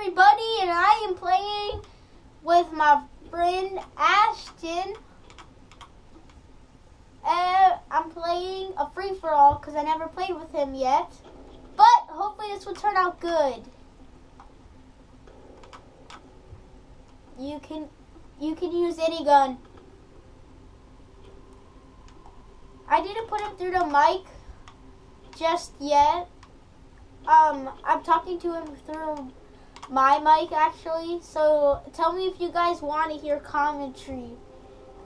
everybody, and I am playing with my friend Ashton. Uh, I'm playing a free for all because I never played with him yet. But hopefully this will turn out good. You can you can use any gun. I didn't put him through the mic just yet. Um, I'm talking to him through my mic actually. So tell me if you guys want to hear commentary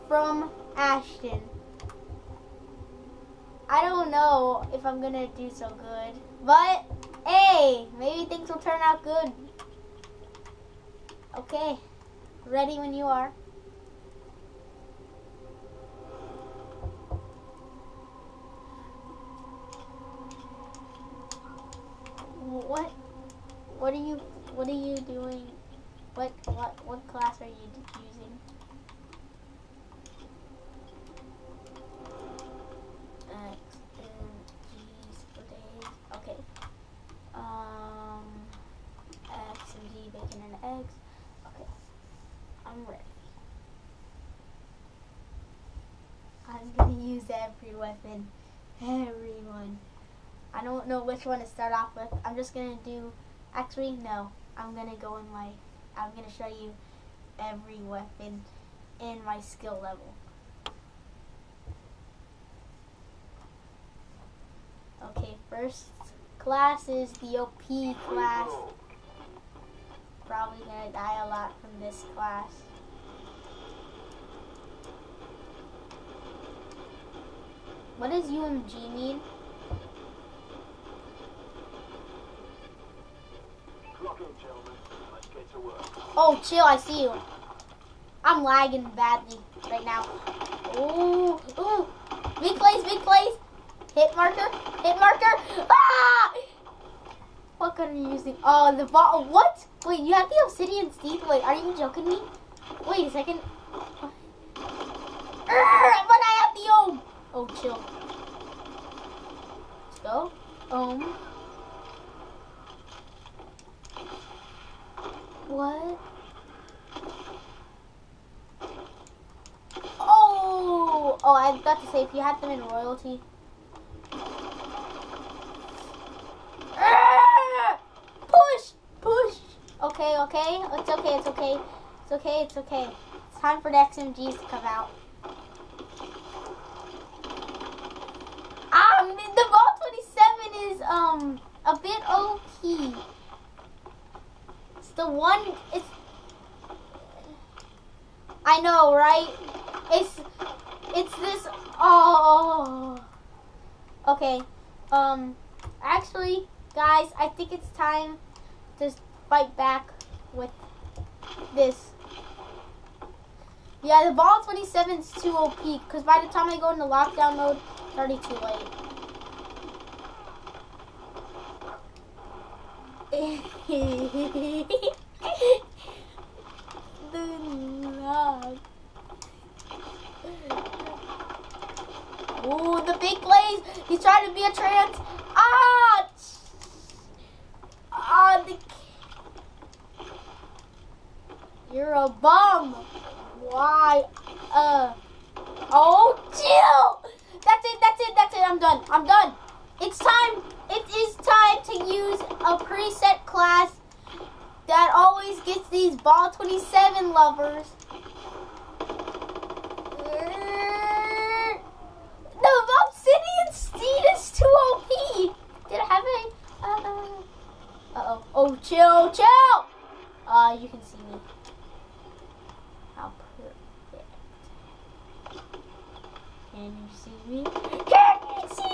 from Ashton. I don't know if I'm gonna do so good, but hey, maybe things will turn out good. Okay, ready when you are. What? What are you? What are you doing? What? What? What class are you using? X and days. Okay. Um. X and G, bacon and eggs. Okay. I'm ready. I'm gonna use every weapon. Everyone. I don't know which one to start off with. I'm just gonna do. Actually, no. I'm gonna go in my. I'm gonna show you every weapon in my skill level. Okay, first class is the OP class. Probably gonna die a lot from this class. What does UMG mean? Oh, chill, I see you. I'm lagging badly right now. Ooh, ooh. Big plays, big plays. Hit marker, hit marker. Ah! What gun are you using? Oh, the ball. What? Wait, you have the obsidian steed? Wait, are you joking me? Wait a second. Urgh, but I have the ohm. Oh, chill. Let's go. Ohm. What? Oh! Oh, I got to say, if you had them in royalty. Urgh! Push! Push! Okay, okay. It's okay, it's okay. It's okay, it's okay. It's time for the XMGs to come out. Um, the Vault 27 is, um, a bit OP. The one, it's, I know, right? It's, it's this, oh. Okay, um, actually, guys, I think it's time to fight back with this. Yeah, the Ball 27 is too OP, because by the time I go into lockdown mode, it's already too late. the knock. Ooh, the big plays. He's trying to be a trans. Ah! Ah, the. You're a bum. Why? Uh. Oh, chill. That's it. That's it. That's it. I'm done. I'm done. It's time. It is time to use a preset class that always gets these ball 27 lovers. The obsidian steed is too OP. Did I have a? Uh, uh oh. Oh, chill, chill. Uh, you can see me. How perfect. Can you see me? Can you see me?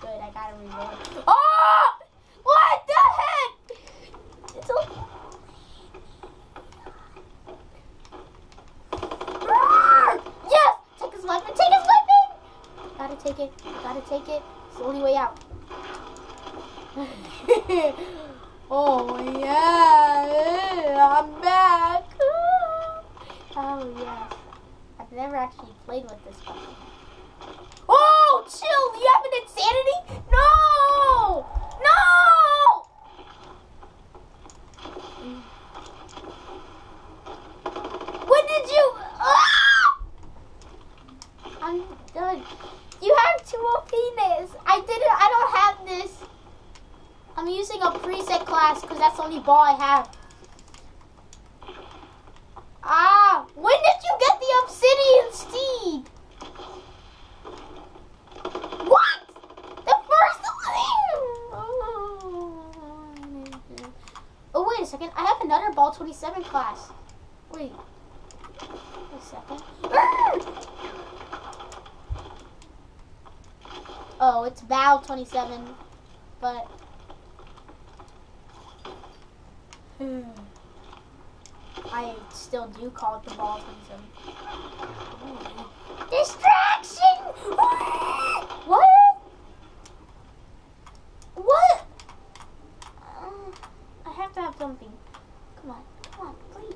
Good, I gotta reload. Oh! What the heck? It's okay. Yes! Take his weapon! Take his weapon! Gotta take it. Gotta take it. It's the only way out. oh yeah! I'm back! Oh yes. I've never actually played with this weapon. Oh, chill! You have an insanity? No! No! I'm using a preset class because that's the only ball I have. Ah, when did you get the obsidian steed? What? The first Oh, wait a second. I have another ball 27 class. Wait. Wait a second. Oh, it's Val 27, but. I still do call it the ball 27. Distraction! What? What? Um, I have to have something. Come on, come on, please.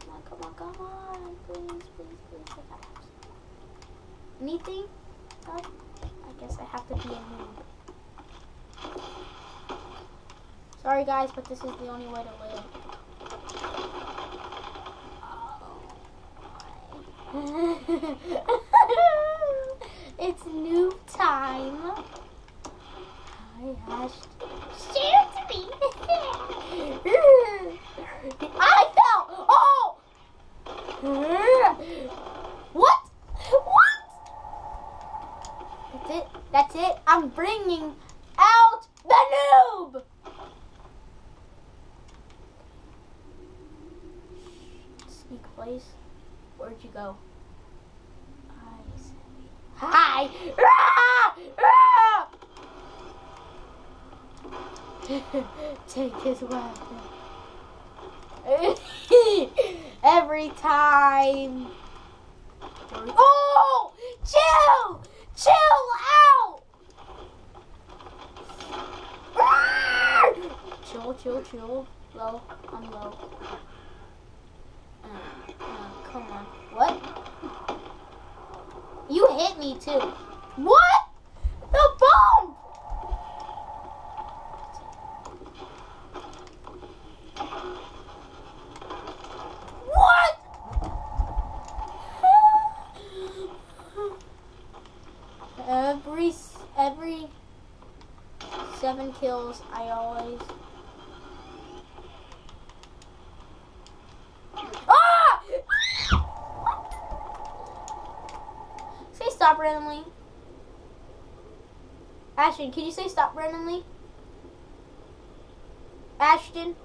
Come on, come on, come on. Please, please, please. I gotta have something. Anything? God, I guess I have to be a noob. Sorry guys, but this is the only way to live. it's new time. I hashed. Shoot me! I fell! Oh! What? What? That's it. That's it. I'm bringing out the noob! Sneak place. Where'd you go? Hi! Take his weapon. Every time. Oh! Chill! Chill out! Chill, chill, chill. Low. I'm low. Uh, uh, come on. What? You hit me too. What? The bomb! What? Every every seven kills, I always. Ah! Say stop randomly. Ashton, can you say stop randomly? Ashton.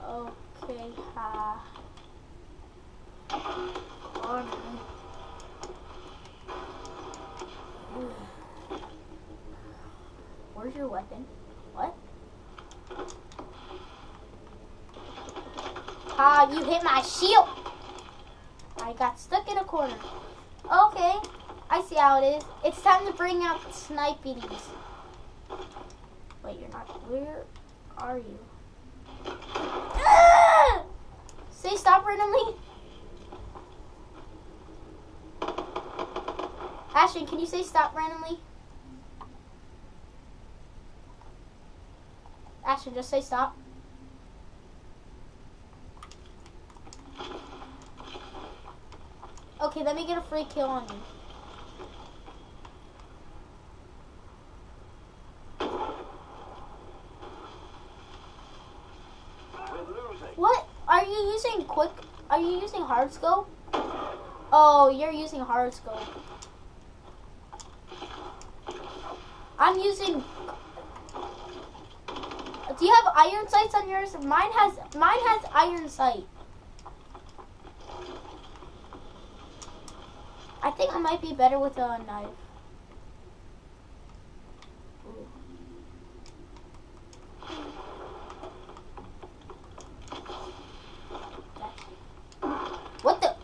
Okay, ha. No. Where's your weapon? What? Ah, you hit my shield. I got stuck in a corner. Okay, I see how it is. It's time to bring out the snipities. Wait, you're not. Where are you? Ah! Say stop randomly. Ashton, can you say stop randomly? Ashton, just say stop. Okay, let me get a free kill on you. What? Are you using quick? Are you using hard scope? Oh, you're using hard scope. I'm using. Do you have iron sights on yours? Mine has. Mine has iron sight. I think I might be better with a knife. What the?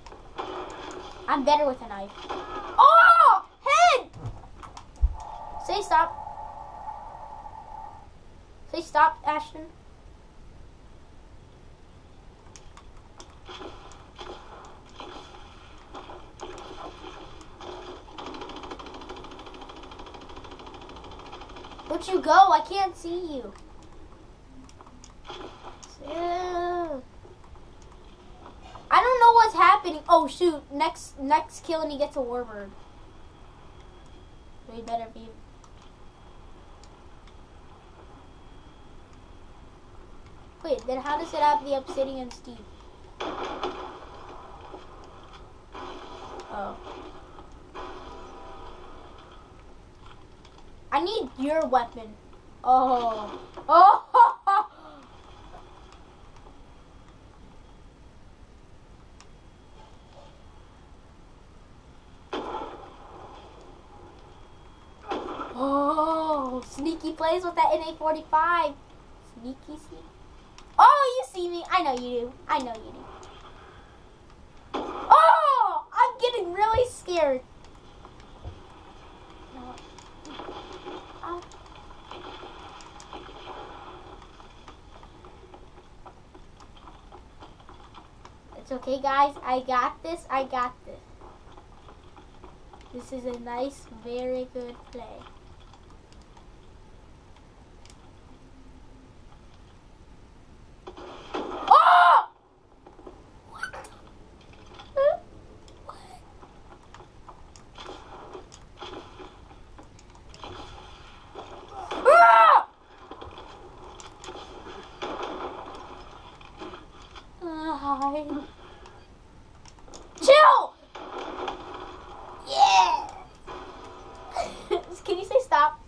I'm better with a knife. Oh! Head! Say stop. Say stop, Ashton. Where'd you go. I can't see you. I don't know what's happening. Oh, shoot. Next next kill and he gets a warbird. We better be... Wait, then how does it have the obsidian steed? Oh. I need your weapon. Oh. Oh! Oh, sneaky plays with that NA45. Sneaky, sneaky. Oh, you see me. I know you do. I know you do. Oh, I'm getting really scared. It's okay, guys. I got this. I got this. This is a nice, very good play. Oh! What? Huh? What? Ah! Hi. Chill! Yeah! Can you say stop?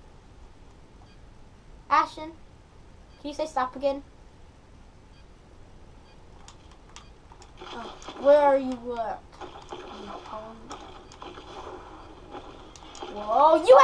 Ashton, can you say stop again? Oh, where are you at? Whoa, you